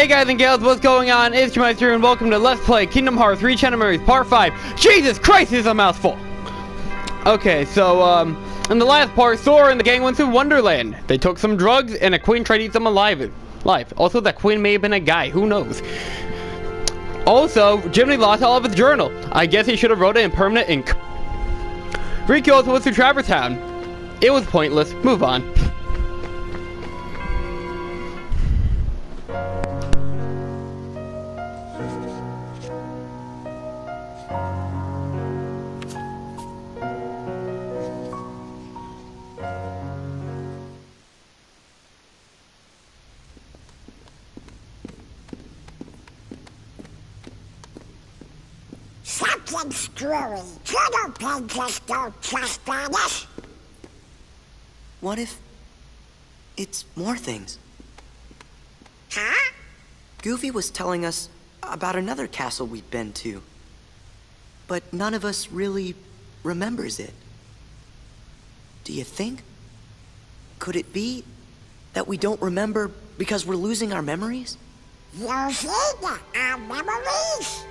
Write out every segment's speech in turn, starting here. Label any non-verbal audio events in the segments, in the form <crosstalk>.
Hey guys and gals, what's going on? It's G-Meister and welcome to Let's Play Kingdom Hearts 3 Memories Part 5. Jesus Christ, this is a mouthful! Okay, so, um, in the last part, Sora and the gang went to Wonderland. They took some drugs and a queen tried to eat them alive. Life. Also, that queen may have been a guy, who knows? Also, Jimmy lost all of his journal. I guess he should have wrote it in permanent ink. Riku also went to Traverse Town. It was pointless. Move on. Something screwy. Pigs don't trust Spanish. What if it's more things? Huh? Goofy was telling us about another castle we'd been to. But none of us really remembers it. Do you think? Could it be that we don't remember because we're losing our memories? Losing our memories?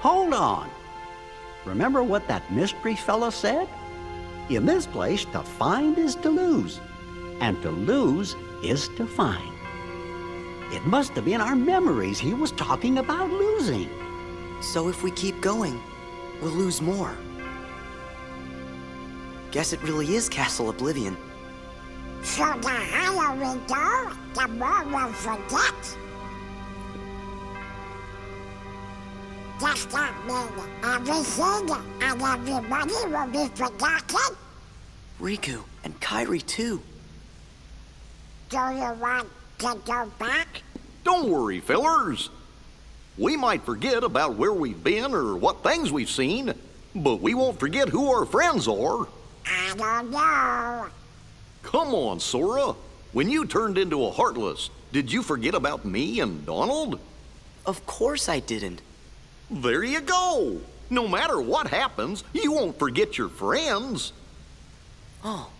Hold on. Remember what that mystery fellow said? In this place, to find is to lose, and to lose is to find. It must have been our memories he was talking about losing. So if we keep going, we'll lose more. Guess it really is Castle Oblivion. So the higher we go, the more we'll forget. Does that mean everything and everybody will be forgotten? Riku and Kairi too. Do you want to go back? Don't worry, fellers. We might forget about where we've been or what things we've seen, but we won't forget who our friends are. I don't know. Come on, Sora. When you turned into a Heartless, did you forget about me and Donald? Of course I didn't. There you go. No matter what happens, you won't forget your friends. Oh.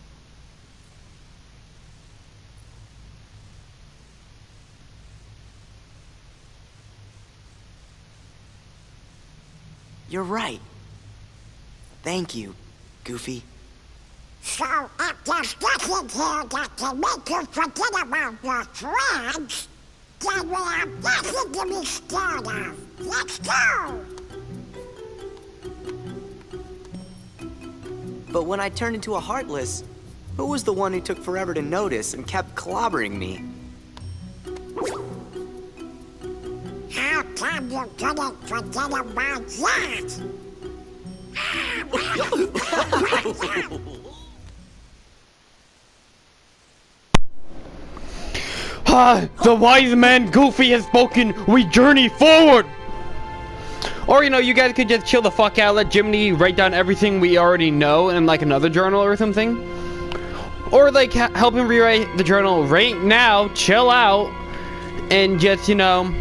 You're right. Thank you, Goofy. So if there's nothing here that can make you forget about your friends, we have nothing to be scared of. Let's go! But when I turned into a Heartless, who was the one who took forever to notice and kept clobbering me? How come you couldn't forget about that? Ah, Ah, the wise man Goofy has spoken. We journey forward. Or, you know, you guys could just chill the fuck out, let Jiminy write down everything we already know in, like, another journal or something. Or, like, help him rewrite the journal right now, chill out, and just, you know,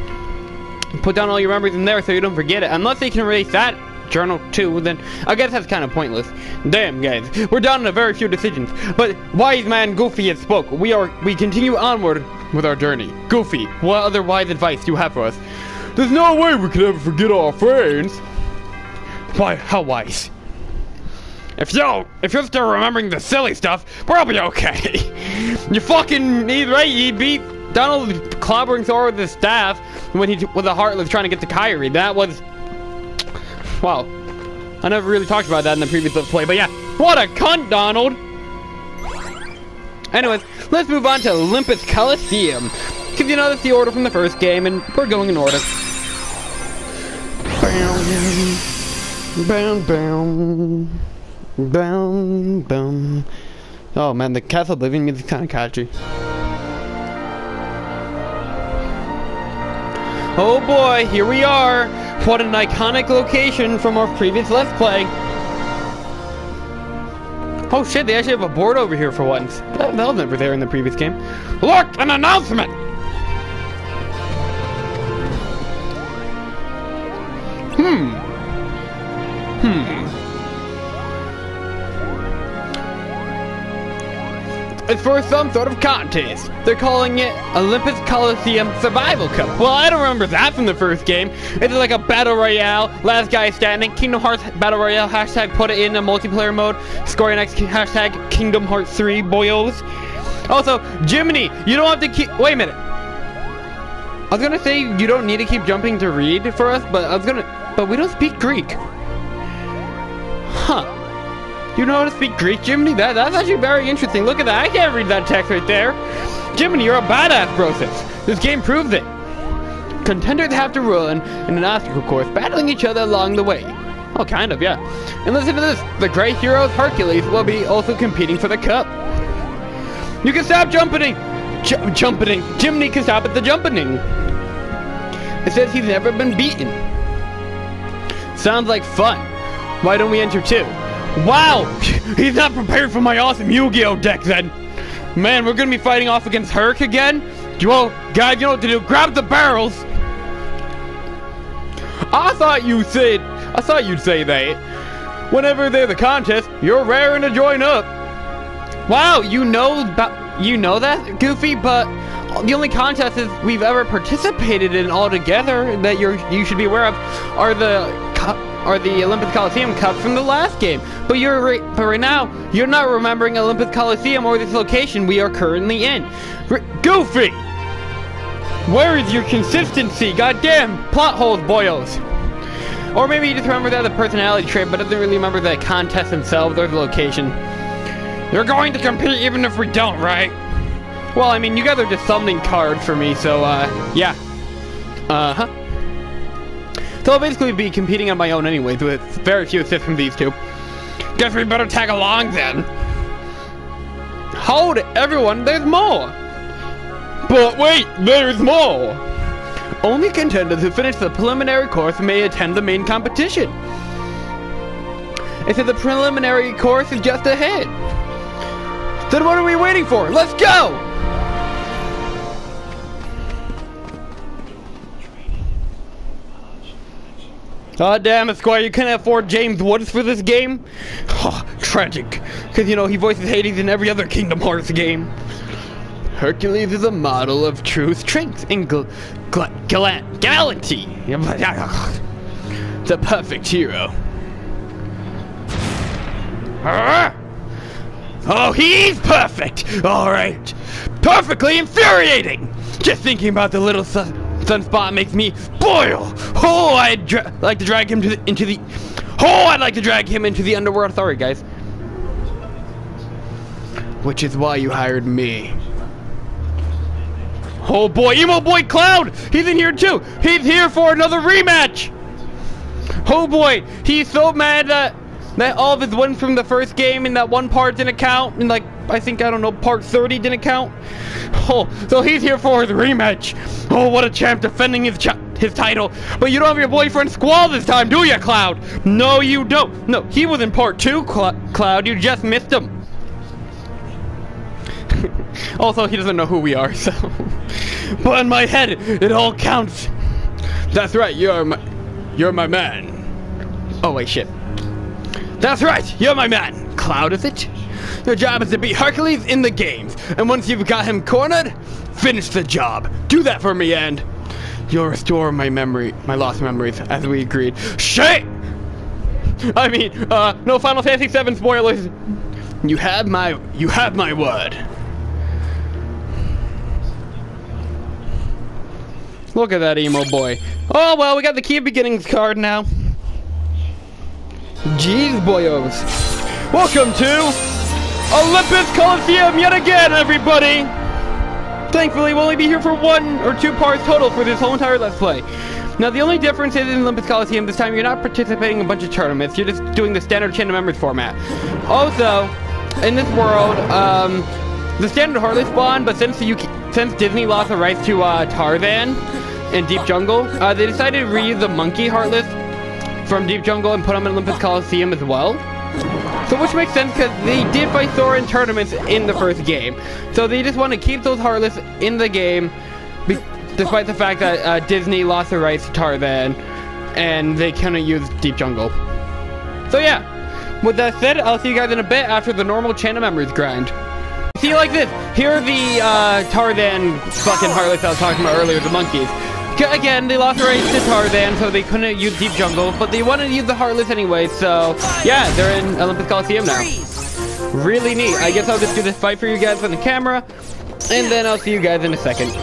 put down all your memories in there so you don't forget it. Unless they can erase that journal too, then I guess that's kind of pointless. Damn, guys, we're down to very few decisions. But wise man Goofy has spoke. We are we continue onward with our journey. Goofy, what other wise advice do you have for us? There's no way we could ever forget our friends. Why, how wise? If you if you're still remembering the silly stuff, be okay. <laughs> you fucking he's right. He beat Donald clobbering Sora with his staff when he was a heartless trying to get to Kairi. That was wow. I never really talked about that in the previous Let's Play, but yeah, what a cunt, Donald. Anyways, let's move on to Olympus Coliseum. Because you know that's the order from the first game, and we're going in order. Bam, bam, bam, bam. Oh man, the Castle Oblivion music kind of catchy. Oh boy, here we are. What an iconic location from our previous Let's Play. Oh shit, they actually have a board over here for once. That, that was never there in the previous game. Look, an announcement! Hmm. It's for some sort of contest. They're calling it Olympus Coliseum Survival Cup. Well, I don't remember that from the first game. It's like a battle royale, last guy standing, Kingdom Hearts battle royale, hashtag put it in a multiplayer mode, Square Enix hashtag Kingdom Hearts 3 boyos. Also, Jiminy, you don't have to keep, wait a minute. I was gonna say you don't need to keep jumping to read for us, but I was gonna, but we don't speak Greek. Huh. You know how to speak Greek, Jiminy? That, that's actually very interesting. Look at that. I can't read that text right there. Jiminy, you're a badass, Brosis. This game proves it. Contenders have to run in an obstacle course, battling each other along the way. Oh, kind of, yeah. And listen to this. The great heroes Hercules will be also competing for the cup. You can stop jumping. J jumping. Jiminy can stop at the jumping. It says he's never been beaten. Sounds like fun. Why don't we enter too? Wow! He's not prepared for my awesome Yu-Gi-Oh deck then! Man, we're gonna be fighting off against Herc again? Well, guys, you know what to do. Grab the barrels! I thought you said... I thought you'd say that. Whenever there's a contest, you're raring to join up. Wow, you know. You know that, Goofy? But the only contests we've ever participated in all together that you're you should be aware of are the or the Olympus Coliseum Cup from the last game. But you're right, but right now, you're not remembering Olympus Coliseum or this location we are currently in. R Goofy! Where is your consistency? Goddamn plot holes, boyos. Or maybe you just remember that the personality trait, but doesn't really remember the contest themselves or the location. You're going to compete even if we don't, right? Well, I mean, you guys are just summoning cards for me, so, uh, yeah. Uh-huh. So I'll basically be competing on my own anyways, with very few assists from these two. Guess we better tag along then. Hold everyone, there's more! But wait, there's more! Only contenders who finish the preliminary course may attend the main competition. It says the preliminary course is just ahead. Then what are we waiting for? Let's go! God damn it, Square, you couldn't afford James Woods for this game? <sighs> Oh, tragic. Because, you know, he voices Hades in every other Kingdom Hearts game. Hercules is a model of true strength and gl gl gal gallantry. <laughs> The perfect hero. Oh, he's perfect! Alright. Perfectly infuriating! Just thinking about the little son Sunspot makes me boil. Oh, I'd like to drag him to the, into the. Oh, I'd like to drag him into the underworld. Sorry, guys. Which is why you hired me. Oh boy, emo boy Cloud! He's in here too. He's here for another rematch. Oh boy, he's so mad that that all of his wins from the first game in that one part didn't count, and like I think I don't know, part 30 didn't count. Oh, so he's here for his rematch. Oh, what a champ defending his his title. But you don't have your boyfriend Squall this time, do you, Cloud? No, you don't. No, he was in part two, Cl Cloud. You just missed him. <laughs> also, he doesn't know who we are, <laughs> so. but in my head, it all counts. That's right. You're my, you're my man. Oh wait, shit. That's right. You're my man. Cloud, is it? Your job is to beat Hercules in the games, and once you've got him cornered, finish the job. Do that for me, and you'll restore my memory, my lost memories, as we agreed. Shit! I mean, uh, no Final Fantasy VII spoilers. You have my, you have my word. Look at that emo boy. Oh, well, we got the Key of Beginnings card now. Jeez, boyos. Welcome to Olympus Coliseum yet again, everybody! Thankfully, we'll only be here for one or two parts total for this whole entire Let's Play. Now, the only difference is in Olympus Coliseum this time, you're not participating in a bunch of tournaments. You're just doing the standard Chain of Memories format. Also, in this world, um, the standard Heartless spawn, but since you since Disney lost the rights to uh, Tarzan in Deep Jungle, uh, they decided to reuse the Monkey Heartless from Deep Jungle and put them in Olympus Coliseum as well. So which makes sense because they did fight Thor in tournaments in the first game. So they just want to keep those Heartless in the game despite the fact that uh, Disney lost the rights to Tarzan and they couldn't use Deep Jungle. So yeah, with that said, I'll see you guys in a bit after the normal Chain of Memories grind. see, you like this. Here are the uh, Tarzan fucking Heartless I was talking about earlier, the monkeys. Again, they lost the race to Tarzan, so they couldn't use Deep Jungle, but they wanted to use the Heartless anyway, so yeah, they're in Olympus Coliseum now. Really neat. I guess I'll just do this fight for you guys on the camera, and then I'll see you guys in a second. <laughs>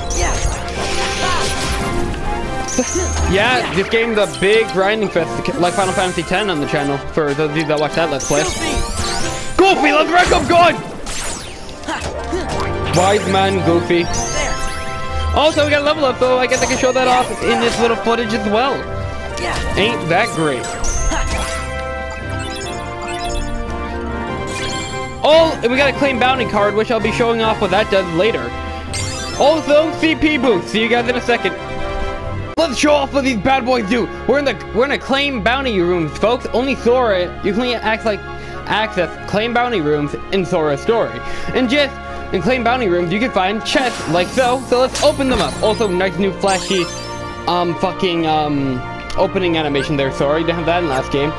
Yeah, this game, the big grinding fest, like Final Fantasy X on the channel, for those of you that watch that Let's Play. Goofy, let's wreck up good! Wise man, Goofy. Also, we got a level up, so I guess I can show that off in this little footage as well. Ain't that great? <laughs> Oh, and we got a Calm Bounty card, which I'll be showing off what that does later. Also, CP booth. See you guys in a second. Let's show off what these bad boys do. We're in the we're in a Calm Bounty rooms, folks. Only Sora you can only act like access Calm Bounty rooms in Sora's story. And just in Calm Bounty rooms, you can find chests like so. So let's open them up. Also, nice new flashy, um, fucking um, opening animation there. Sorry, didn't have that in last game.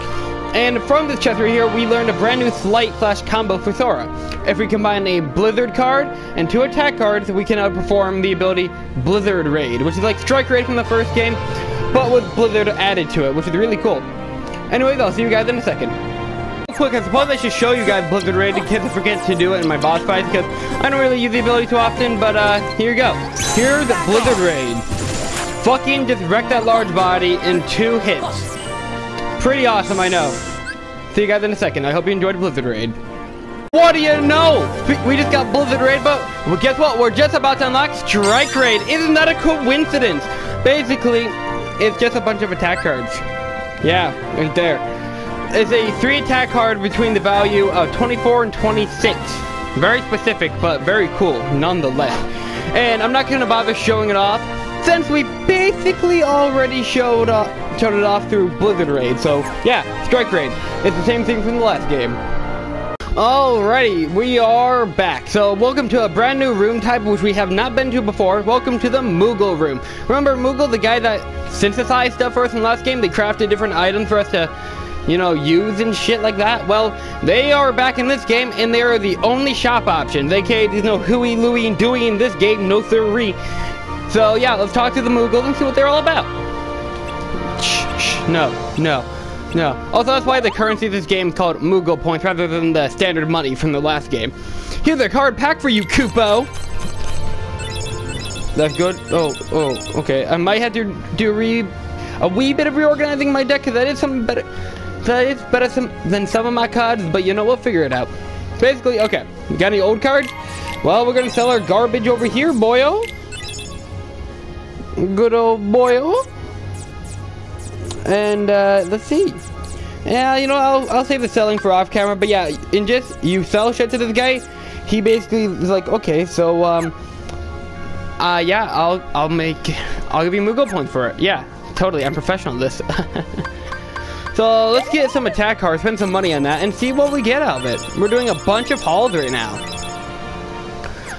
And from this chest right here, we learned a brand new sleight flash combo for Sora. If we combine a Blizzard card and two attack cards, we can outperform the ability Blizzard Raid, which is like Strike Raid from the first game, but with Blizzard added to it, which is really cool. Anyways, I'll see you guys in a second. Quick, I suppose I should show you guys Blizzard Raid in case I forget to do it in my boss fights, because I don't really use the ability too often, but uh, here you go. Here's Blizzard Raid. Fucking just wreck that large body in two hits. Pretty awesome, I know. See you guys in a second. I hope you enjoyed Blizzard Raid. What do you know? We- We just got Blizzard Raid, but well, guess what? We're just about to unlock Strike Raid. Isn't that a coincidence? Basically, it's just a bunch of attack cards. Yeah, right there. It's a three attack card between the value of 24 and 26. Very specific, but very cool nonetheless. And I'm not going to bother showing it off since we basically already showed uh, showed it off through Blizzard Raid. So yeah, Strike Raid. It's the same thing from the last game. Alrighty, we are back. So welcome to a brand new room type which we have not been to before. Welcome to the Moogle room. Remember Moogle, the guy that synthesized stuff for us in the last game? They crafted different items for us to, you know, use and shit like that. Well, they are back in this game and they are the only shop option. They can't, there's no Huey, Louie, and Dewey in this game, no siree. So yeah, let's talk to the Moogles and see what they're all about. Shh, shh, no, no, no. Also, that's why the currency of this game is called Moogle points rather than the standard money from the last game. Here's a card pack for you, Kupo. That's good. Oh, oh, okay. I might have to do re a wee bit of reorganizing my deck because that is something better. Is better some, than some of my cards, but you know we'll figure it out. Basically, okay. Got any old cards? Well, we're gonna sell our garbage over here, boyo. Good old boyo. And uh, let's see. Yeah, you know, I'll, I'll save the selling for off camera. But yeah, in just you sell shit to this guy, he basically is like, okay, so um, uh, yeah, I'll I'll make I'll give you Moogle points for it. Yeah, totally. I'm professional at this. <laughs> so let's get some attack cards, spend some money on that, and see what we get out of it. We're doing a bunch of hauls right now.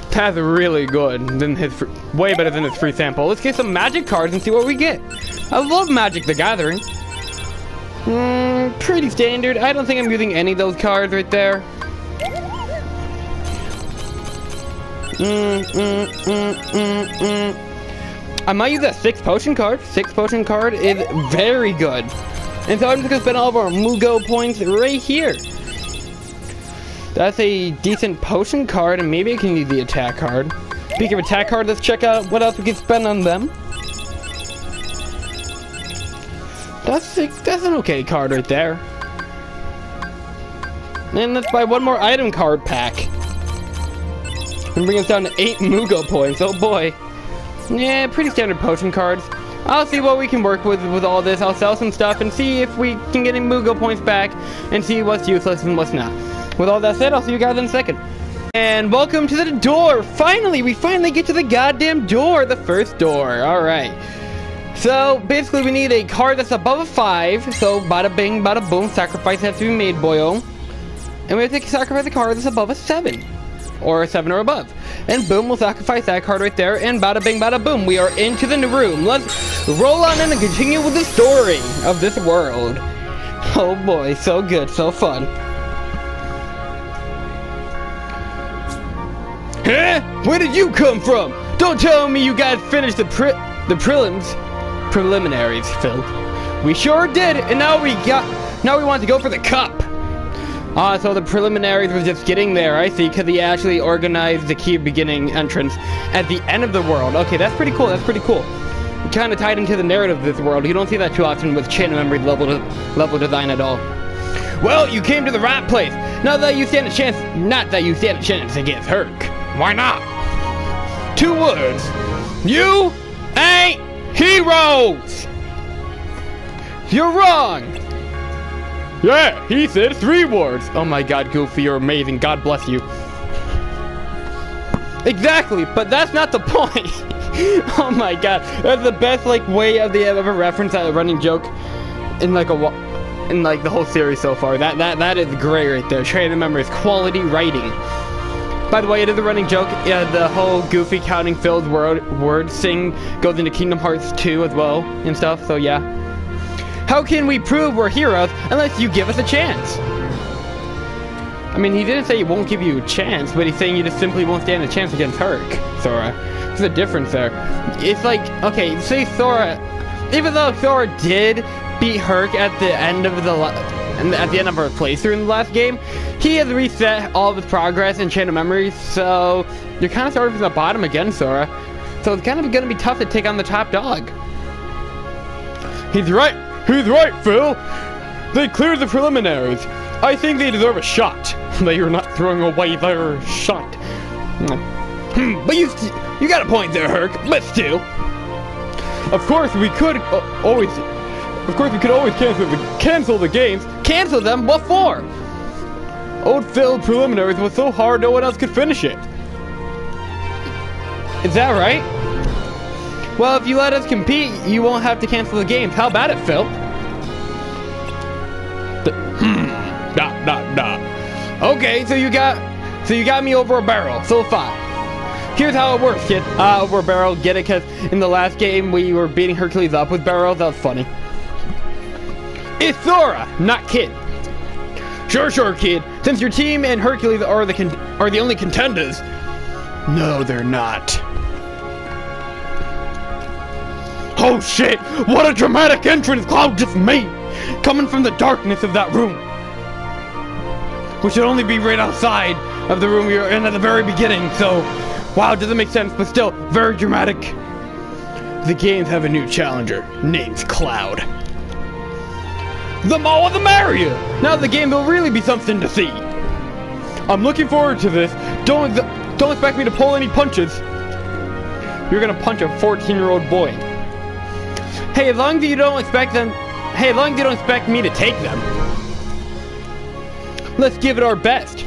That's really good. Than his way better than his free sample. Let's get some magic cards and see what we get. I love Magic the Gathering. Hmm, pretty standard. I don't think I'm using any of those cards right there. Mm, mm, mm, mm, mm. I might use that six potion card. Six potion card is very good. And so I'm just gonna spend all of our Moogle points right here. That's a decent potion card, and maybe I can use the attack card. Speaking of attack card, let's check out what else we can spend on them. That's a, that's an okay card right there. And let's buy one more item card pack. And bring us down to eight Moogle points. Oh boy. Yeah, pretty standard potion cards. I'll see what we can work with with all this. I'll sell some stuff and see if we can get any Moogle points back and see what's useless and what's not. With all that said, I'll see you guys in a second. And welcome to the door. Finally, we finally get to the goddamn door. The first door. All right. So basically, we need a card that's above a five. So bada bing, bada boom. Sacrifice has to be made, boyo. And we have to sacrifice a card that's above a seven, or a seven or above. And boom, we'll sacrifice that card right there. And bada bing, bada boom, we are into the new room. Let's roll on in and continue with the story of this world. Oh boy, so good, so fun. Huh? Where did you come from? Don't tell me you guys finished the pri- the prelims, preliminaries, Phil. We sure did, and now we got, now we want to go for the cup. Ah, so the preliminaries was just getting there, I see, because he actually organized the key beginning entrance at the end of the world. Okay, that's pretty cool, that's pretty cool. Kind of tied into the narrative of this world. You don't see that too often with chain memory level, level design at all. Well, you came to the right place. Now that you stand a chance, not that you stand a chance against Herc. Why not? Two words. You ain't heroes! You're wrong! Yeah, he said three words. Oh my god, Goofy, you're amazing. God bless you. Exactly, but that's not the <laughs> point. oh my god, that's the best like way of the ever reference a running joke in like a in like the whole series so far. That that that is great right there. Trying to remember is quality writing. By the way, it is a running joke. Yeah, the whole Goofy counting filled word word sing goes into Kingdom Hearts 2 as well and stuff. So yeah. How can we prove we're heroes unless you give us a chance? I mean, he didn't say he won't give you a chance, but he's saying you just simply won't stand a chance against Herc, Sora. There's a difference there. It's like, okay, say Sora, even though Sora did beat Herc at the end of the at the end of our playthrough in the last game, he has reset all of his progress and Chain of Memories, so you're kind of starting from the bottom again, Sora. So it's kind of going to be tough to take on the top dog. He's right. He's right, Phil. They cleared the preliminaries. I think they deserve a shot. <laughs> They are not throwing away their shot. Hmm, but you, you got a point there, Herc. But still, of course we could uh, always, of course we could always cancel the cancel the games. Cancel them? What for? Old Phil preliminaries was so hard no one else could finish it. Is that right? Well, if you let us compete, you won't have to cancel the games. How about it, Phil? Hmm. Nah, nah, nah. Okay, so you got, so you got me over a barrel. So fine. Here's how it works, kid. Uh, over a barrel. Get it? Cause in the last game we were beating Hercules up with barrels. That was funny. It's Sora, not Kid. Sure, sure, kid. Since your team and Hercules are the are the only contenders. No, they're not. Oh shit! What a dramatic entrance Cloud just made! Coming from the darkness of that room. We should only be right outside of the room we were in at the very beginning, so... Wow, doesn't make sense, but still, very dramatic. The games have a new challenger. Name's Cloud. The more the merrier! Now the game will really be something to see. I'm looking forward to this. Don't, don't expect me to pull any punches. You're gonna punch a 14-year-old boy. Hey, as long as you don't expect them... Hey, as long as you don't expect me to take them. Let's give it our best.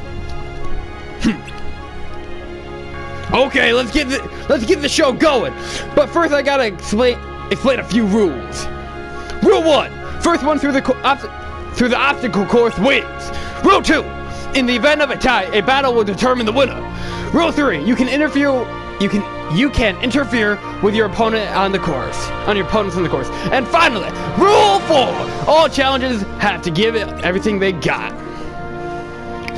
Hmm. okay, let's get the, let's get the show going. But first, I gotta explain explain a few rules. Rule one: first one through the through the obstacle course wins. Rule two: in the event of a tie, a battle will determine the winner. Rule three: you can interfere. You can you can interfere with your opponent on the course, on your opponents on the course. And finally, rule four: all challenges have to give it everything they got.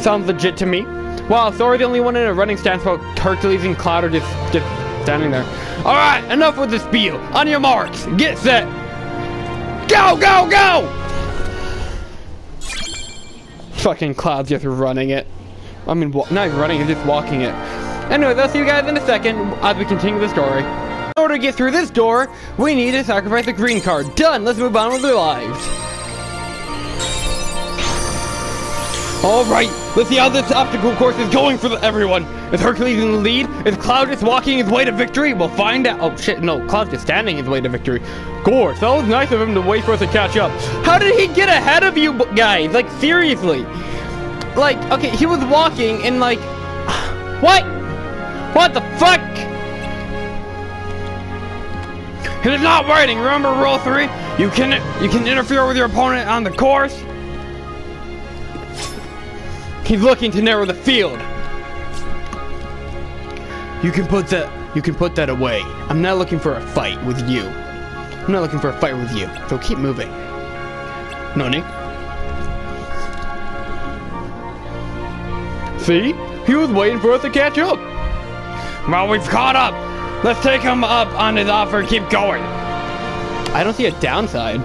Sounds legit to me. Wow, Sora the only one in a running stance while Hercules and Cloud are just, just standing there. Alright, enough with the spiel. On your marks, get set. Go, go, go! Fucking Cloud's just running it. I mean, not even running it, just walking it. Anyway, I'll see you guys in a second as we continue the story. In order to get through this door, we need to sacrifice a green card. Done, let's move on with our lives. Alright, let's see how this obstacle course is going for everyone. Is Hercules in the lead? Is Cloud just walking his way to victory? We'll find out. Oh shit, no, Cloud's just standing his way to victory. Course, that was nice of him to wait for us to catch up. How did he get ahead of you guys? Like, seriously. Like, okay, he was walking and like... <sighs> What? What the fuck? He is not waiting. Remember rule three? You can you can interfere with your opponent on the course. He's looking to narrow the field. You can put that you can put that away. I'm not looking for a fight with you. I'm not looking for a fight with you. So keep moving. Noni? See? He was waiting for us to catch up. Well, we've caught up. Let's take him up on his offer and keep going. I don't see a downside.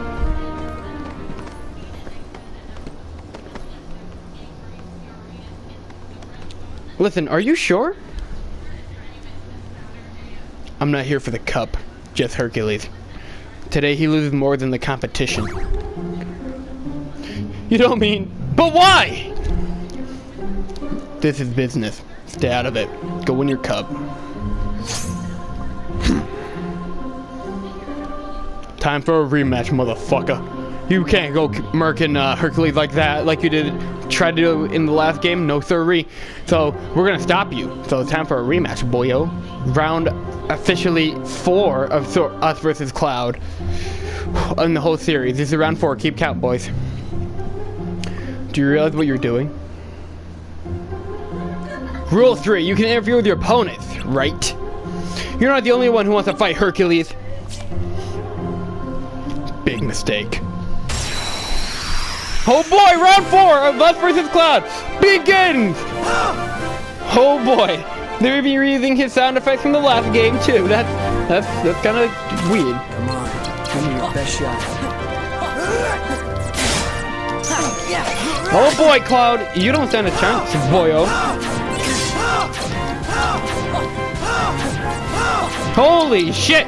Listen, are you sure? I'm not here for the cup, just Hercules. Today he loses more than the competition. You don't mean, but why? This is business. Stay out of it. Go win your cup. Time for a rematch, motherfucker. You can't go murking uh, Hercules like that, like you did, try to do in the last game. No sirree. So we're gonna stop you. So time for a rematch, boyo. Round officially four of us versus Cloud in the whole series. This is round four. Keep count, boys. Do you realize what you're doing? Rule three: You can interview with your opponents, right? You're not the only one who wants to fight Hercules. Big mistake. Oh boy, round four of Us versus Cloud begins! Oh boy. They're even using his sound effects from the last game too. That's that's that's kind of weird. Come on, give me your best shot. Oh boy, Cloud, you don't stand a chance, boyo. Holy shit!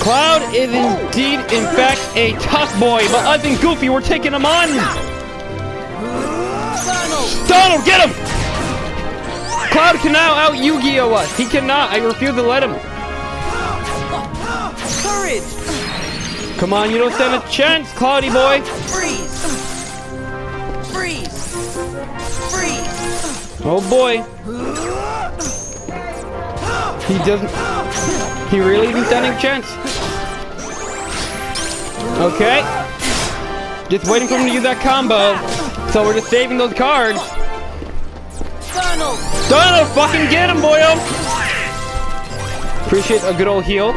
Cloud is indeed, in fact, a tough boy, but us and Goofy, we're taking him on! Donald, get him! Cloud can now out Yu-Gi-Oh us. He cannot. I refuse to let him. Courage! Come on, you don't stand a chance, Cloudy boy. Freeze! Freeze! Oh boy. He doesn't. He really isn't standing a chance. Okay. Just waiting for him to use that combo. So we're just saving those cards. Donald! Donald, fucking get him, boyo! Appreciate a good old heal.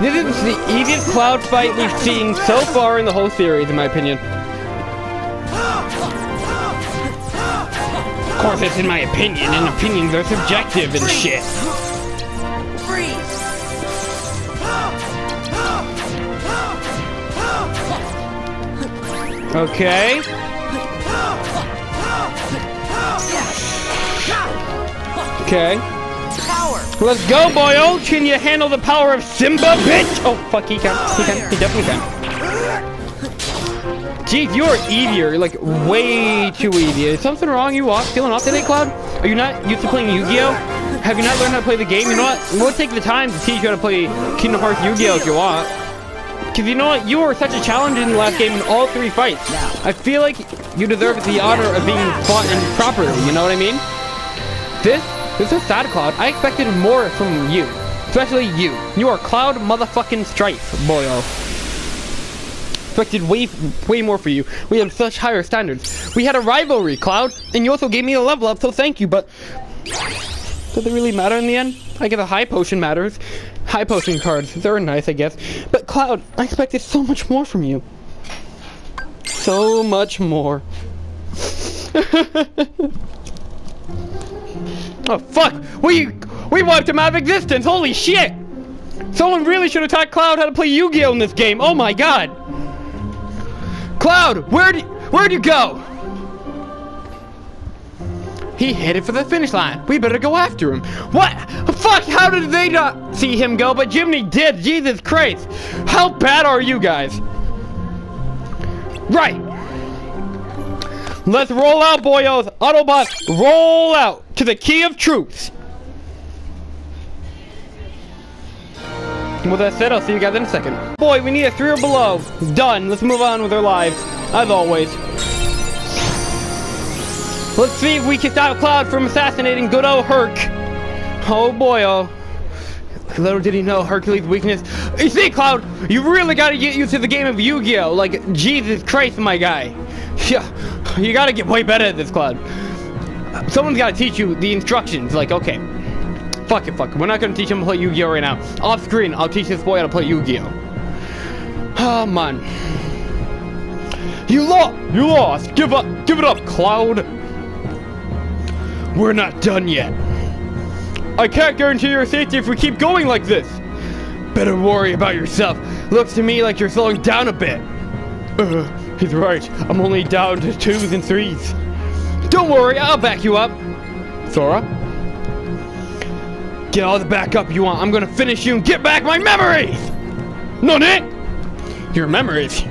This is the easiest cloud fight we've seen so far in the whole series, in my opinion. Course, it's in my opinion, and opinions are subjective and shit. Okay. Okay. Power! Let's go, boyo! Can you handle the power of Simba, bitch? Oh, fuck, he can. He can. He definitely can. Jeez, you are easier. Like, way too easy. Is something wrong? You off? Feeling off today, Cloud? Are you not used to playing Yu-Gi-Oh? Have you not learned how to play the game? You know what? We'll take the time to teach you how to play Kingdom Hearts Yu-Gi-Oh if you want. Because you know what? You were such a challenge in the last game in all three fights. I feel like you deserve the honor of being fought in properly. You know what I mean? This, this is sad, Cloud. I expected more from you. Especially you. You are Cloud motherfucking Strife, boyo. Expected way, way more for you. We have such higher standards. We had a rivalry, Cloud, and you also gave me a level up, so thank you, but... Does it really matter in the end? I guess a high potion matters. High potion cards, they're nice, I guess. But Cloud, I expected so much more from you. So much more. <laughs> Oh fuck! We we wiped him out of existence! Holy shit! Someone really should have taught Cloud how to play Yu-Gi-Oh in this game. Oh my god! Cloud, where'd where'd you go? He headed for the finish line. We better go after him. What? Fuck! How did they not see him go? But Jimmy did. Jesus Christ! How bad are you guys? Right. Let's roll out, boyos. Autobots, roll out to the key of truth. With that said, I'll see you guys in a second. Boy, we need a three or below. Done. Let's move on with our lives, as always. Let's see if we can stop Cloud from assassinating good old Herc. Oh boy, oh. Little did he know Hercules' weakness. You see, Cloud, you really gotta get used to the game of Yu-Gi-Oh! Like, Jesus Christ, my guy. Yeah, you gotta get way better at this, Cloud. Someone's gotta teach you the instructions. Like, okay, fuck it, fuck it. We're not gonna teach him to play Yu-Gi-Oh! right now. Off screen, I'll teach this boy how to play Yu-Gi-Oh! Oh, man. You lost! You lost! Give up! Give it up, Cloud! We're not done yet. I can't guarantee your safety if we keep going like this. Better worry about yourself. Looks to me like you're slowing down a bit. Uh, he's right. I'm only down to twos and threes. Don't worry, I'll back you up. Sora? Get all the backup you want. I'm gonna finish you and get back my memories! No, Nick! Your memories.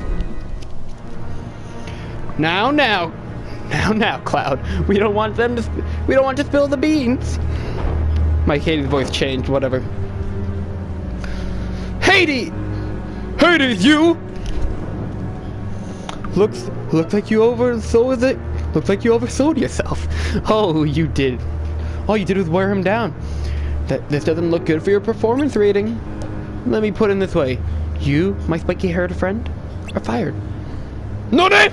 Now, now. Now, now, Cloud. We don't want them to. We don't want to spill the beans. My Hades voice changed. Whatever. Hades! Hades, you! Looks looks like you oversold it. Looks like you oversold yourself. <laughs> Oh, you did. All you did was wear him down. That this doesn't look good for your performance rating. Let me put it this way: you, my spiky-haired friend, are fired. No, Nick!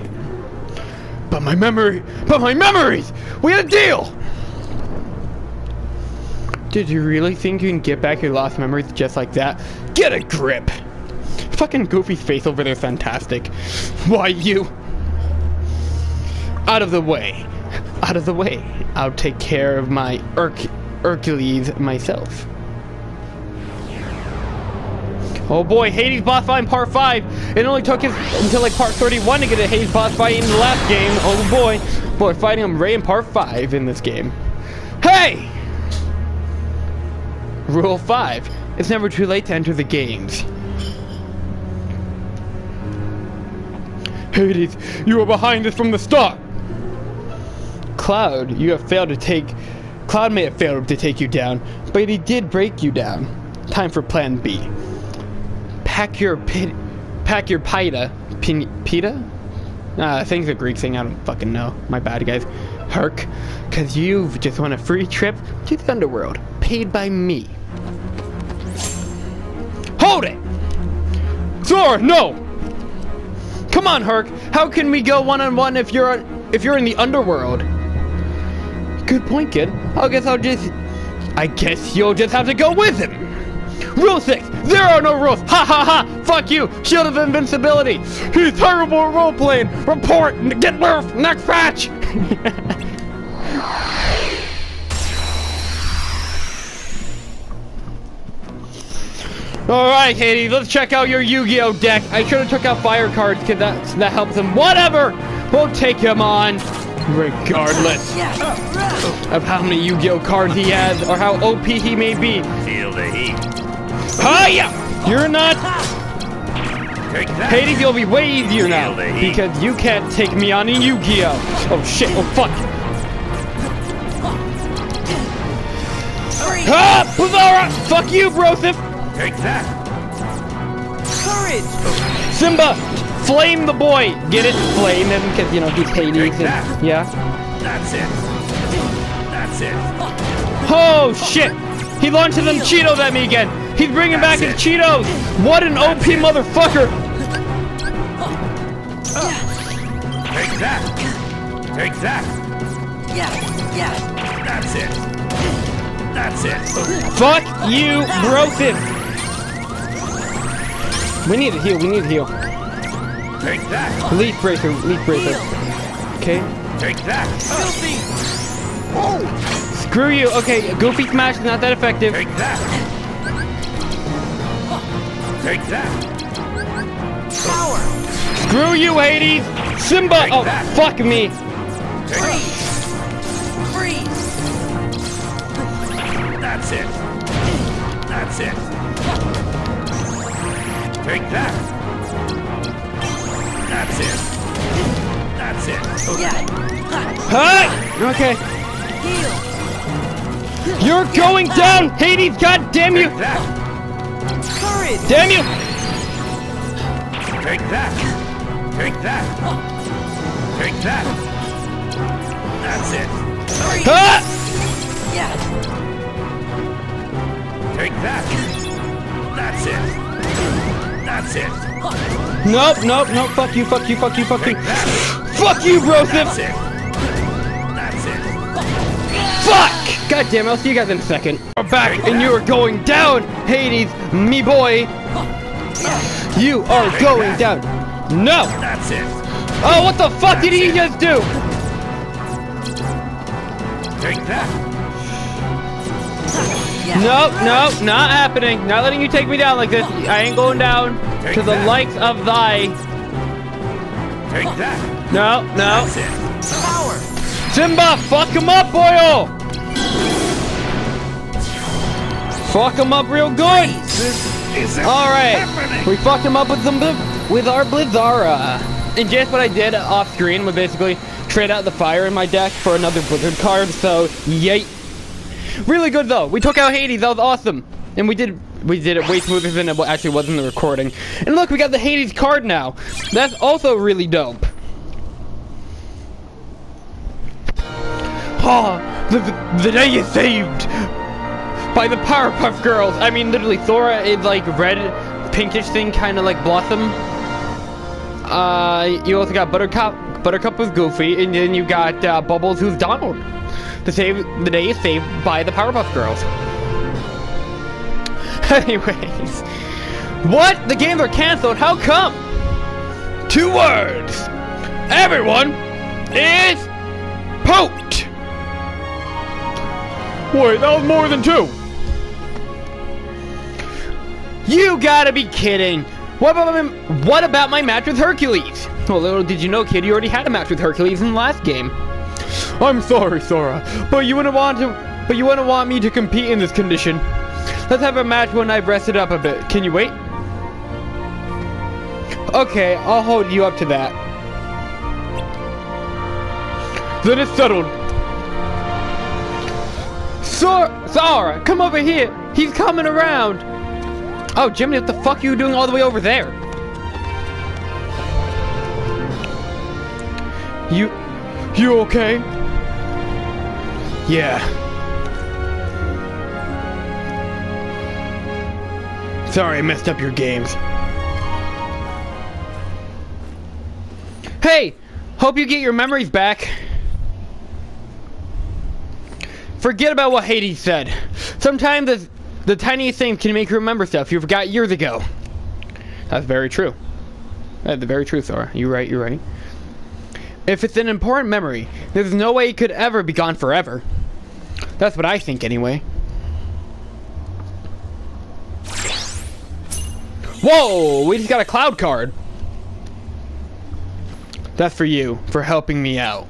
But my memory, but my memories! We had a deal! Did you really think you can get back your lost memories just like that? Get a grip! Fucking Goofy's face over there is fantastic. Why you? Out of the way. Out of the way. I'll take care of my Herc- Hercules myself. Oh boy, Hades boss fight in part 5. It only took us until like part 31 to get a Hades boss fight in the last game. Oh boy. Boy, fighting him right in part 5 in this game. Hey! Rule 5. It's never too late to enter the games. Hades, you were behind us from the start! Cloud, you have failed to take... Cloud may have failed to take you down, but he did break you down. Time for plan B. Pack your pit... Pack your pita... Pin, pita? Uh, I think a Greek thing, I don't fucking know. My bad, guys. Herc, because you've just won a free trip to the underworld, paid by me. Hold it! Thor, no! Come on, Herc. How can we go one on one if you're if you're in the underworld? Good point, kid. I guess I'll just. I guess you'll just have to go with him. Rule six. There are no rules. Ha ha ha. Fuck you. Shield of invincibility. He's terrible at role playing. Report. Get nerfed. Next patch. <laughs> Alright, Katie, let's check out your Yu-Gi-Oh deck. I should have took out fire cards because that, that helps him. Whatever! We'll take him on. Regardless of how many Yu-Gi-Oh cards he has or how OP he may be. Feel the heat. Hiya! You're not... Take that. Hades, you'll be way easier now. Feel the heat. Because you can't take me on in Yu-Gi-Oh! Oh shit, oh fuck. Ah! Blizzara! Fuck you, Brosif! Take that. Courage! Simba! Flame the boy! Get it? Flame him, because, you know, he's Hades. Take and- that. yeah? That's it. That's it. Oh shit! He launches them Cheetos at me again! He's bringing back his Cheetos! What an OP motherfucker! Take that. Take that. Yeah, yeah. That's it. That's it. Fuck you, Brosif! We need to heal, we need to heal. Take that. Leaf breaker, leaf breaker. Okay. Take that. Filthy! Oh. Screw you. Okay, Goofy Smash is not that effective. Take that. Take that. Power! Screw you, Hades! Simba! Take Oh, that. fuck me! Take Freeze! That's it. That's it. Take that. That's it. That's it. Yeah! Hi! Okay. Heal! You're going down, Hades! God damn you! Take that. Courage! Damn you! Take that. Take that. Take that. That's it. Ah! Yeah! Take that. That's it. That's it. Nope, nope, nope. Fuck you, fuck you, fuck you, fuck you. Fuck you, That's it. That's it. Fuck! God damn it, I'll see you guys in a second. We're back, and you are going down, Hades, me boy. You are going down. No! That's it. Oh, what the fuck did he just do? Take that. Yeah. Nope, nope, not happening. Not letting you take me down like this. I ain't going down Take to the that. likes of thy. Take that. No, no. Power. Simba, fuck him up, boyo! Fuck him up real good. This isn't All right, happening. we fucked him up with some bli- with our Blizzara. And just what I did off screen was basically trade out the fire in my deck for another Blizzard card. So yay! Really good though. We took out Hades. That was awesome. And we did we did it way smoother than it actually was in the recording. And look, we got the Hades card now. That's also really dope. Oh, the, the day is saved by the Powerpuff Girls. I mean, literally, Sora is like red, pinkish thing, kind of like Blossom. Uh, you also got Buttercup. Buttercup was Goofy, and then you got uh, Bubbles, who's Donald. The save the day is saved by the Powerpuff Girls. <laughs> Anyways, what? The games are canceled. How come? Two words. Everyone is poked. Wait, that was more than two. You gotta be kidding. What about my, what about my match with Hercules? Well, little did you know, kid, you already had a match with Hercules in the last game. I'm sorry, Sora, but you wouldn't want to, but you wouldn't want me to compete in this condition. Let's have a match when I've rested up a bit. Can you wait? Okay, I'll hold you up to that. Then it's settled. Sora, Sora, come over here. He's coming around. Oh, Jimmy, what the fuck are you doing all the way over there? You, you okay? Yeah. Sorry I messed up your games. Hey, hope you get your memories back. Forget about what Hades said. Sometimes the, the tiniest things can make you remember stuff you forgot years ago. That's very true. That's the very truth, Sora. You're right, you're right. If it's an important memory, there's no way it could ever be gone forever. That's what I think, anyway. Whoa! We just got a cloud card. That's for you, for helping me out.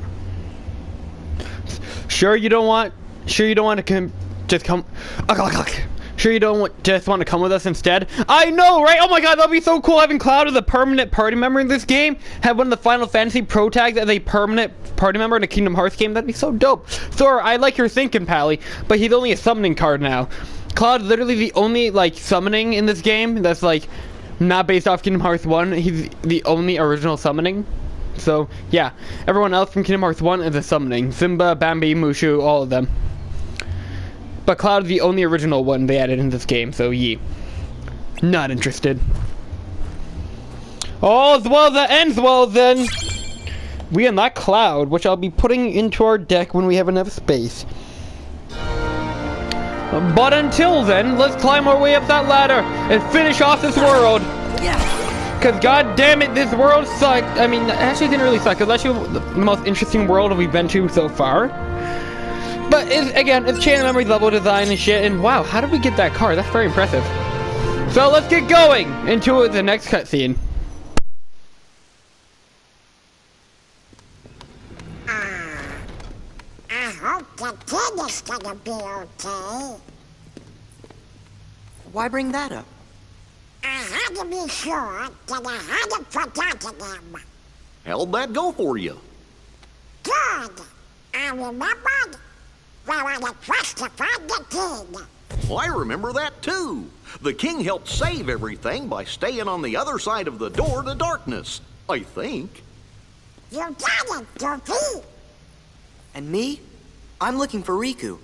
Sure you don't want Sure you don't want to come just come Ugh, ugh, ugh. Sure you don't want, just want to come with us instead? I know, right? Oh my god, that'd be so cool having Cloud as a permanent party member in this game. Have one of the Final Fantasy Pro tags as a permanent party member in a Kingdom Hearts game. That'd be so dope. Sora, I like your thinking, Pally, but he's only a summoning card now. Cloud is literally the only like summoning in this game that's like not based off Kingdom Hearts 1. He's the only original summoning. So, yeah. Everyone else from Kingdom Hearts 1 is a summoning. Simba, Bambi, Mushu, all of them. But Cloud is the only original one they added in this game, so ye. Not interested. All's well that ends well then. We unlock Cloud, which I'll be putting into our deck when we have enough space. But until then, let's climb our way up that ladder and finish off this world. Yeah. Cause god damn it, this world sucked. I mean, it actually didn't really suck. It's actually the most interesting world we've been to so far. But it's, again, it's chain of memory level design and shit. And wow, how did we get that car? That's very impressive. So let's get going into the next cutscene. I hope the kid is gonna be okay. Why bring that up? I had to be sure that I hadn't forgotten him. How'd that go for you? Good. I remembered where I had justified the king. Well, I remember that too. The king helped save everything by staying on the other side of the door to darkness. I think. You got it, Goofy. And me? I'm looking for Riku.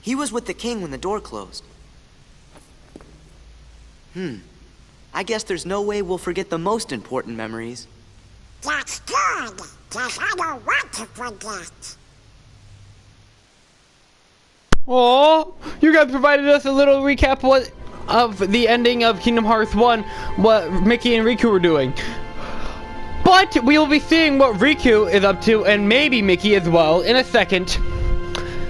He was with the king when the door closed. Hmm. I guess there's no way we'll forget the most important memories. That's good, because I don't want to forget. Oh, you guys provided us a little recap what of the ending of Kingdom Hearts 1, what Mickey and Riku were doing. But we will be seeing what Riku is up to, and maybe Mickey as well, in a second.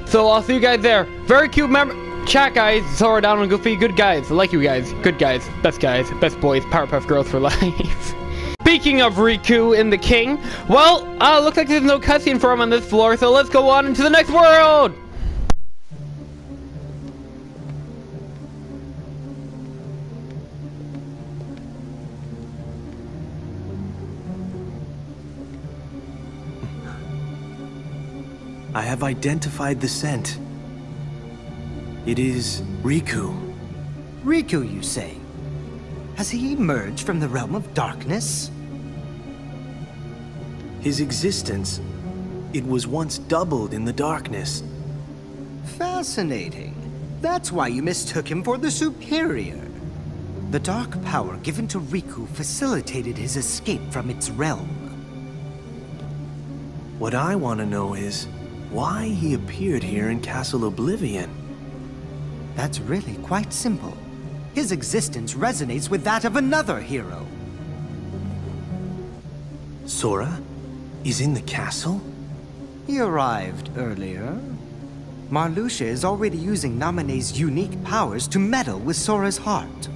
So I'll see you guys there. Very cute mem- chat guys, Sora down and Goofy, good guys. I like you guys. Good guys. Best guys. Best boys. Powerpuff Girls for <laughs> life. Speaking of Riku and the King, well, uh, looks like there's no cutscene for him on this floor, so let's go on into the next world! I have identified the scent. It is Riku. Riku, you say? Has he emerged from the realm of darkness? His existence, it was once doubled in the darkness. Fascinating. That's why you mistook him for the Superior. The dark power given to Riku facilitated his escape from its realm. What I want to know is why he appeared here in Castle Oblivion. That's really quite simple. His existence resonates with that of another hero. Sora is in the castle? He arrived earlier. Marluxia is already using Naminé's unique powers to meddle with Sora's heart.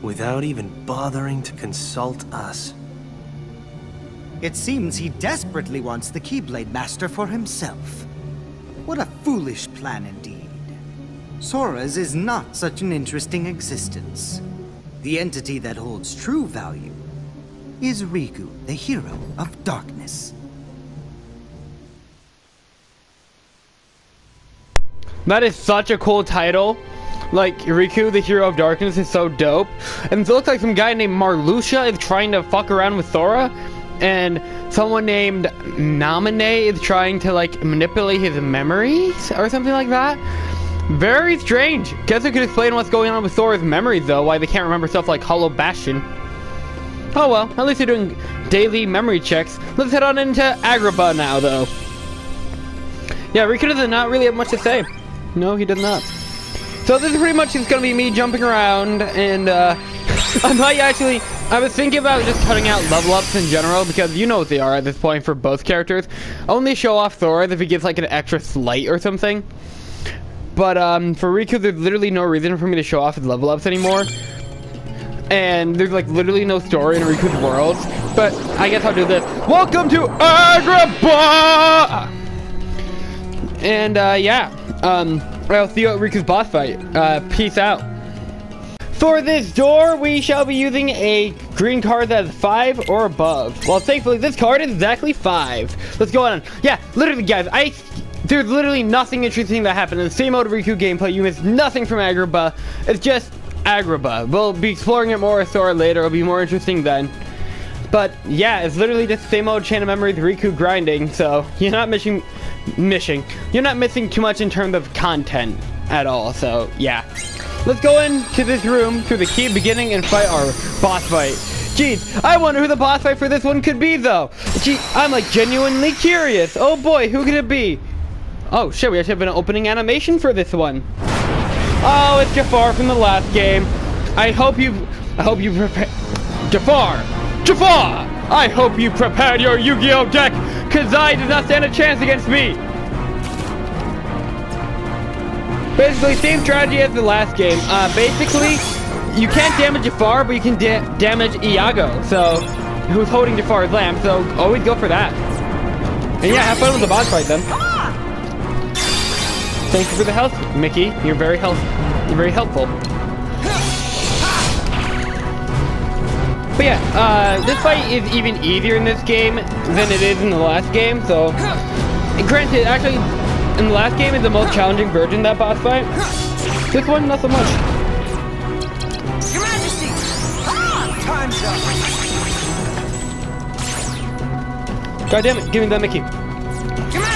Without even bothering to consult us. It seems he desperately wants the Keyblade Master for himself. What a foolish plan indeed. Sora's is not such an interesting existence. The entity that holds true value is Riku, the hero of darkness. That is such a cool title. Like, Riku, the Hero of Darkness is so dope. And it looks like some guy named Marluxia is trying to fuck around with Sora. And someone named Naminé is trying to, like, manipulate his memories or something like that. Very strange. Guess it could explain what's going on with Sora's memories, though, why they can't remember stuff like Hollow Bastion. Oh well, at least they're doing daily memory checks. Let's head on into Agrabah now, though. Yeah, Riku does not really have much to say. No, he does not. So this is pretty much just gonna be me jumping around, and uh, <laughs> I might actually, I was thinking about just cutting out level ups in general, because you know what they are at this point for both characters. Only show off Sora if he gets like an extra sleight or something. But um, for Riku, there's literally no reason for me to show off his level ups anymore. And there's like literally no story in Riku's world. But I guess I'll do this. Welcome to Agrabah! And uh, yeah, um, I'll see you at Riku's boss fight. Uh, peace out. For this door, we shall be using a green card that is 5 or above. Well, thankfully, this card is exactly 5. Let's go on. Yeah, literally, guys, I... There's literally nothing interesting that happened in the same of Riku gameplay. You missed nothing from Agrabah. It's just Agrabah. We'll be exploring it more with Sora later. It'll be more interesting then. But yeah, it's literally just the same old chain of memories Riku grinding, so you're not missing missing. You're not missing too much in terms of content at all, so yeah. Let's go into this room through the key beginning and fight our boss fight. Jeez, I wonder who the boss fight for this one could be though. Gee, I'm like genuinely curious. Oh boy, who could it be? Oh shit, we actually have an opening animation for this one. Oh, it's Jafar from the last game. I hope you, I hope you prepare. Jafar, Jafar! I hope you prepared your Yu-Gi-Oh deck, cause I did not stand a chance against me. Basically, same strategy as the last game. Uh, basically, you can't damage Jafar, but you can da damage Iago. So, who's holding Jafar's lamp? So always go for that. And yeah, have fun with the boss fight then. Thank you for the health, Mickey. You're very help. You're very helpful. But yeah, uh, this fight is even easier in this game than it is in the last game. So, granted, actually, in the last game is the most challenging version of that boss fight. This one, not so much. Your Majesty! Ah! Time's up! God damn it, give me that Mickey.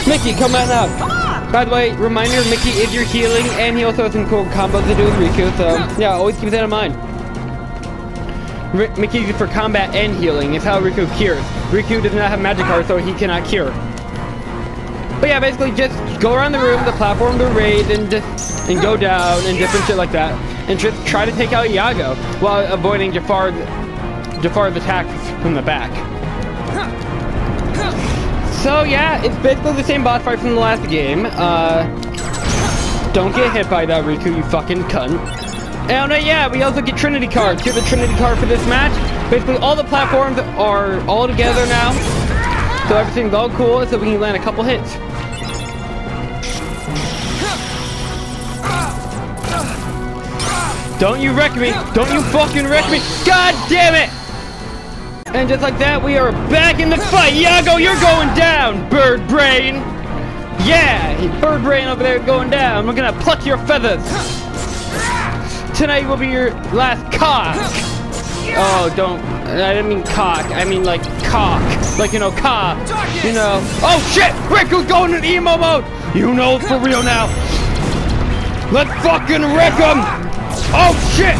Mickey, come on out. Ah! By the way, reminder, Mickey is your healing, and he also has some cool combos to do with Riku, so yeah, always keep that in mind. R Mickey's for combat and healing. It's how Riku cures. Riku does not have magic cards, so he cannot cure. But yeah, basically just go around the room, the platform to raid, and and go down and different shit like that, and just try to take out Iago while avoiding Jafar Jafar's attacks from the back. So yeah, it's basically the same boss fight from the last game. Uh, Don't get hit by that, Riku, you fucking cunt. And uh, yeah, we also get Trinity cards. Here's the Trinity card for this match. Basically, all the platforms are all together now. So everything's all cool, so we can land a couple hits. Don't you wreck me! Don't you fucking wreck me! God damn it! And just like that, we are back in the fight! Iago, you're going down, bird brain! Yeah! Bird brain over there going down. We're gonna pluck your feathers! Tonight will be your last cock! Oh, don't. I didn't mean cock. I mean like cock. Like, you know, cock. You know. Oh shit! Riku's going in emo mode! You know for real now! Let's fucking wreck him! Oh shit!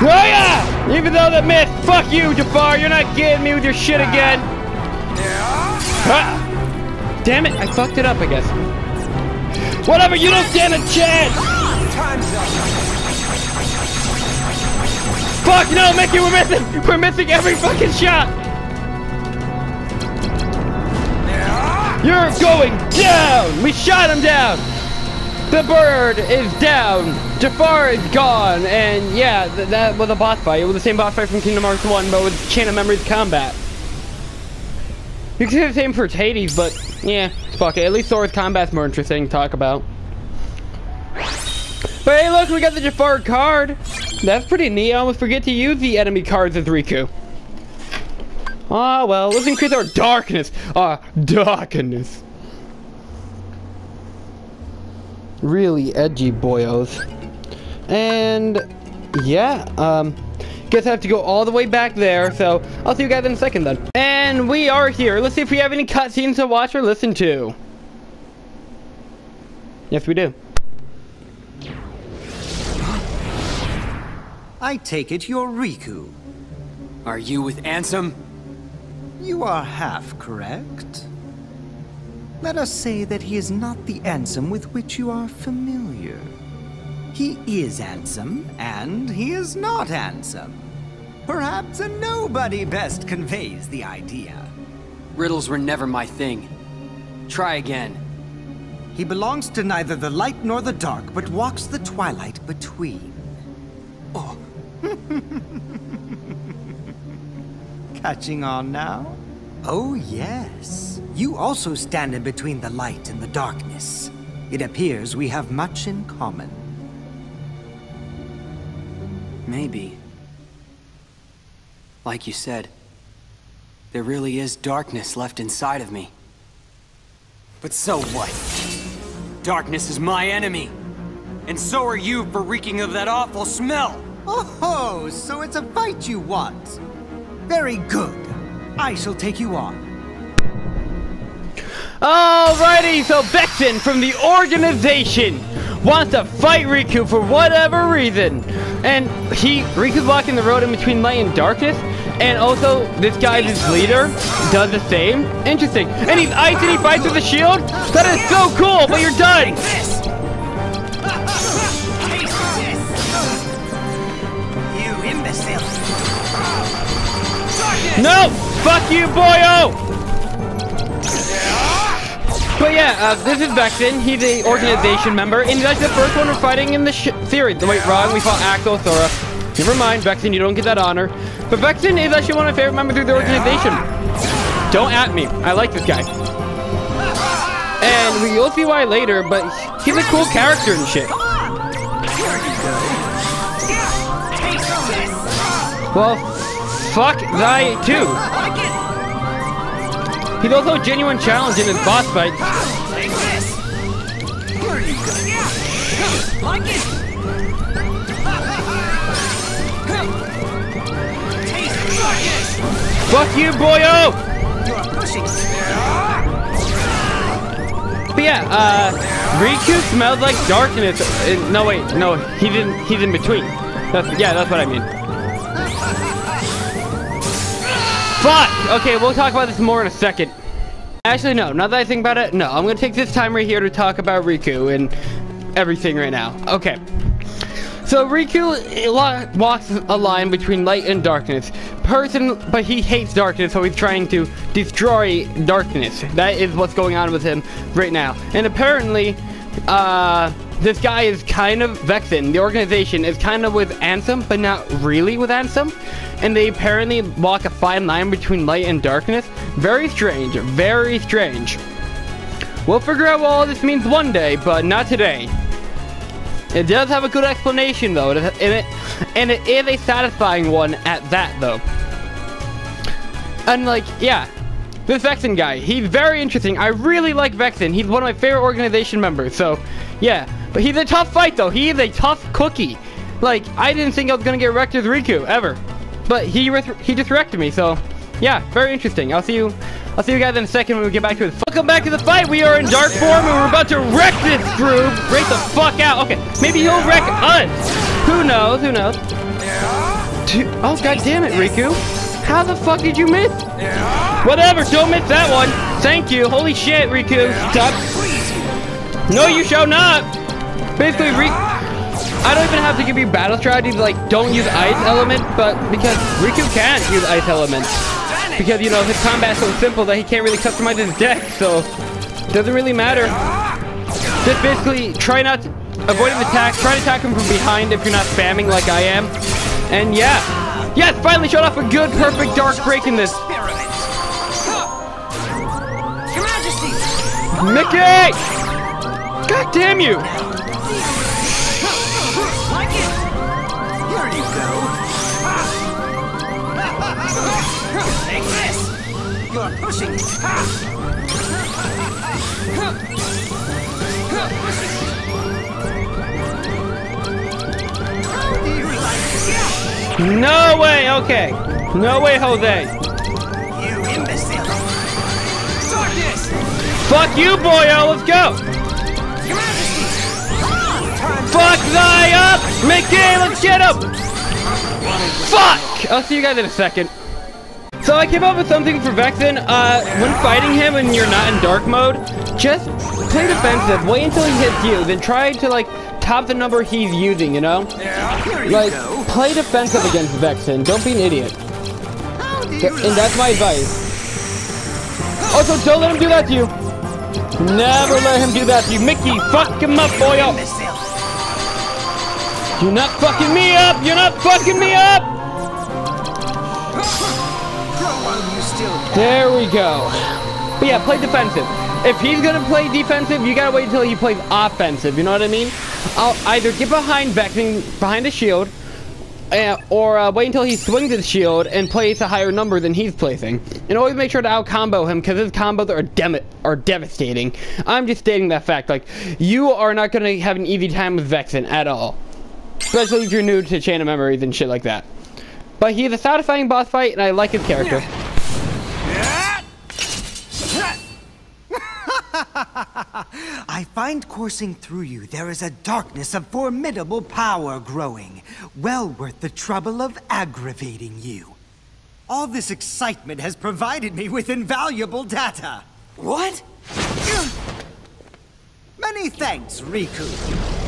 Oh yeah! Even though the myth, fuck you, Jafar, you're not getting me with your shit again. Ah. Damn it, I fucked it up, I guess. Whatever, you don't stand a chance! Fuck, no, Mickey, we're missing! We're missing every fucking shot! You're going down! We shot him down! The bird is down! Jafar is gone! And yeah, th that was a boss fight. It was the same boss fight from Kingdom Hearts 1, but with Chain of Memories combat. You can say the same for Hades, but yeah, fuck it. At least Sora's combat's more interesting to talk about. But hey, look, we got the Jafar card. That's pretty neat. I almost forget to use the enemy cards as Riku. Ah, oh, well, let's increase our darkness. Ah, darkness. Really edgy boyos. And, yeah, um, guess I have to go all the way back there, so I'll see you guys in a second then. And we are here. Let's see if we have any cutscenes to watch or listen to. Yes, we do. I take it you're Riku. Are you with Ansem? You are half correct. Let us say that he is not the Ansem with which you are familiar. He is Ansem, and he is not Ansem. Perhaps a nobody best conveys the idea. Riddles were never my thing. Try again. He belongs to neither the light nor the dark, but walks the twilight between. Oh. <laughs> Catching on now? Oh, yes. You also stand in between the light and the darkness. It appears we have much in common. Maybe. Like you said, there really is darkness left inside of me. But so what? Darkness is my enemy. And so are you for reeking of that awful smell. Oh, so it's a fight you want. Very good. I shall take you on. Alrighty, so Vexen from the organization wants to fight Riku for whatever reason. And he, Riku's walking the road in between light and darkness. And also, this guy, his leader, does the same. Interesting. And he's ice and he fights with a shield? That is so cool, but you're done! You imbecile! No! Fuck you, boyo! But yeah, uh, this is Vexen. He's an organization member, and he's actually the first one we're fighting in the series. Wait, wrong. We fought Axel Thora. Never mind, Vexen. You don't get that honor. But Vexen is actually one of my favorite members of the organization. Don't at me. I like this guy. And you'll see why later, but he's a cool character and shit. Well, fuck thy too. He's also genuine challenge in his boss fight. Fuck you, boyo! Pushing. But yeah, uh, Riku smells like darkness. Uh, no, wait, no, he's in, he's in between. That's, yeah, that's what I mean. Fuck! Okay, we'll talk about this more in a second. Actually, no, now that I think about it, no, I'm gonna take this time right here to talk about Riku and everything right now. Okay. So Riku walks a line between light and darkness. Person, but he hates darkness, so he's trying to destroy darkness. That is what's going on with him right now. And apparently, uh, this guy is kind of Vexen. The organization is kind of with Ansem, but not really with Ansem. And they apparently walk a fine line between light and darkness. Very strange. Very strange. We'll figure out what all this means one day, but not today. It does have a good explanation, though, and it, and it is a satisfying one at that, though. And, like, yeah, this Vexen guy, he's very interesting. I really like Vexen. He's one of my favorite organization members, so, yeah. But he's a tough fight, though. He is a tough cookie. Like, I didn't think I was going to get wrecked with Riku, ever. But he he just wrecked me, so, yeah, very interesting. I'll see you I'll see you guys in a second when we get back to it. Welcome back to the fight. We are in dark form and we're about to wreck this group. Break the fuck out. Okay, maybe he'll wreck us. Who knows? Who knows? Dude, oh god damn it, Riku. How the fuck did you miss? Whatever, don't miss that one. Thank you. Holy shit, Riku. Stop. No, you shall not. Basically, Riku. I don't even have to give you battle strategies like don't use ice element, but because Riku can't use ice element. Because, you know, his combat's so simple that he can't really customize his deck, so it doesn't really matter. Just basically try not to avoid an attack, try to attack him from behind if you're not spamming like I am. And yeah. Yes, finally showed off a good, perfect dark break in this. Your majesty Mickey! God damn you! Here you go. Take this! You're pushing it! No way, okay. No way, Jose. You imbecile! Darkness! Fuck you, boyo, let's go! Fuck thy up! Mickey, let's get him! Fuck! I'll see you guys in a second. So I came up with something for Vexen. Uh, when fighting him and you're not in dark mode, just play defensive. Wait until he hits you, then try to like top the number he's using. You know, like play defensive against Vexen. Don't be an idiot. And that's my advice. Also, don't let him do that to you. Never let him do that to you. Mickey, fuck him up, boy. You're not fucking me up. You're not fucking me up. There we go. But yeah, play defensive. If he's gonna play defensive, you gotta wait until he plays offensive. You know what I mean? I'll either get behind Vexen, behind the shield, uh, or uh, wait until he swings his shield and plays a higher number than he's placing. And always make sure to out combo him because his combos are dem are devastating. I'm just stating that fact. Like you are not gonna have an easy time with Vexen at all, especially if you're new to Chain of Memories and shit like that. But he he's a satisfying boss fight, and I like his character. <laughs> I find coursing through you there is a darkness of formidable power growing, well worth the trouble of aggravating you. All this excitement has provided me with invaluable data. What? Many thanks, Riku.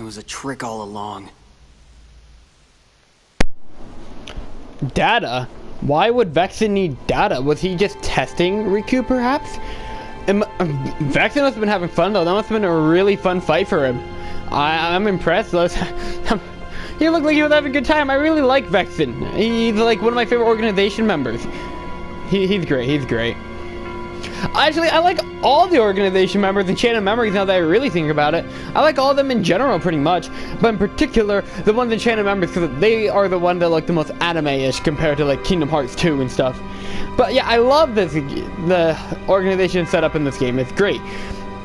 It was a trick all along. Data? Why would Vexen need data? Was he just testing Riku, perhaps? <clears throat> Vexen must have been having fun, though. That must have been a really fun fight for him. I, I'm impressed, though. <laughs> he looked like he was having a good time. I really like Vexen. He's like one of my favorite organization members. He, he's great. He's great. Actually, I like all the organization members in Chain of Memories now that I really think about it. I like all of them in general pretty much, but in particular, the ones in Chain of Memories because they are the ones that look the most anime-ish compared to like Kingdom Hearts 2 and stuff. But yeah, I love this, the organization set up in this game. It's great.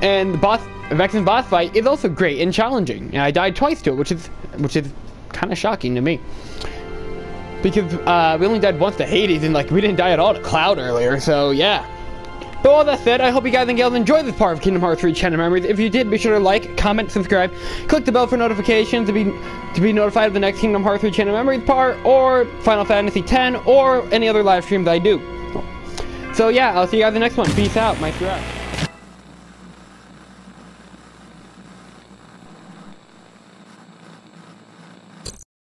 And the boss, Vexen's boss fight is also great and challenging. And I died twice to it, which is, which is kind of shocking to me because uh, we only died once to Hades, and like we didn't die at all to Cloud earlier. So yeah, but all that said, I hope you guys and gals enjoyed this part of Kingdom Hearts Re:Chain of Memories. If you did, be sure to like, comment, subscribe, click the bell for notifications to be to be notified of the next Kingdom Hearts Re:Chain of Memories part, or Final Fantasy X, or any other live streams I do. So yeah, I'll see you guys in the next one. Peace out. My out.